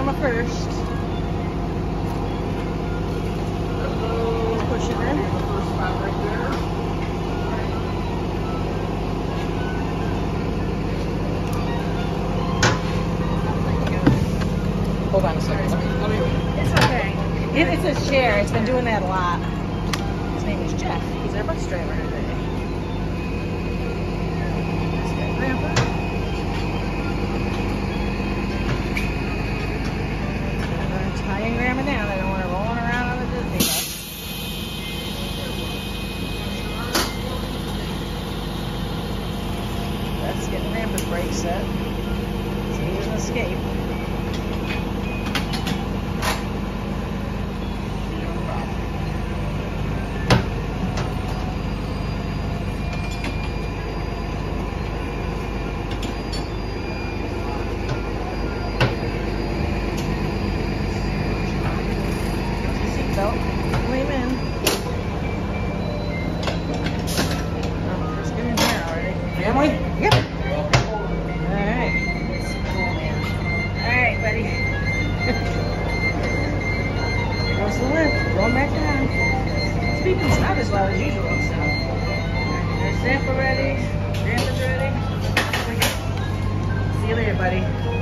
Grandma first. Push it in. Hold on a second. Let me, let me, It's okay. It, it's his chair. It's been doing that a lot. His name is Jeff. He's our bus driver today. Getting Grandpa's brake set. So he doesn't escape. Seatbelt. Lean Goes the lift. Going back down. Speaking's not as loud as usual, so. There's Zampa ready. Grandpa's ready. See you later, buddy.